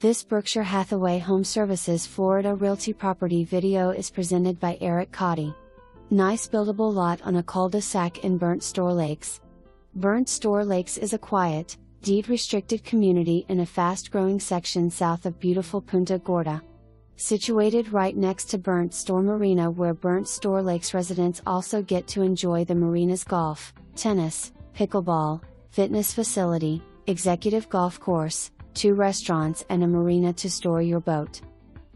This Berkshire Hathaway Home Services Florida Realty property video is presented by Eric Caudy. Nice buildable lot on a cul-de-sac in Burnt Store Lakes. Burnt Store Lakes is a quiet, deed restricted community in a fast growing section south of beautiful Punta Gorda. Situated right next to Burnt Store Marina, where Burnt Store Lakes residents also get to enjoy the marina's golf, tennis, pickleball, fitness facility, executive golf course, two restaurants, and a marina to store your boat.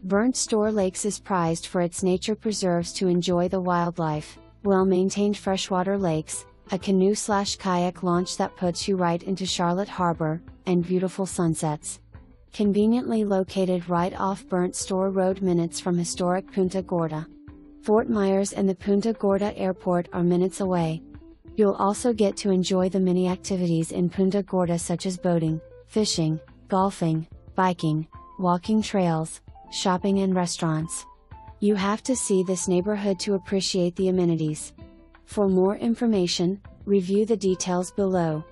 Burnt Store Lakes is prized for its nature preserves to enjoy the wildlife, well maintained freshwater lakes, a canoe slash kayak launch that puts you right into Charlotte Harbor, and beautiful sunsets. Conveniently located right off Burnt Store Road minutes from historic Punta Gorda. Fort Myers and the Punta Gorda Airport are minutes away. You'll also get to enjoy the many activities in Punta Gorda such as boating, fishing, golfing, biking, walking trails, shopping, and restaurants. You have to see this neighborhood to appreciate the amenities. For more information, review the details below.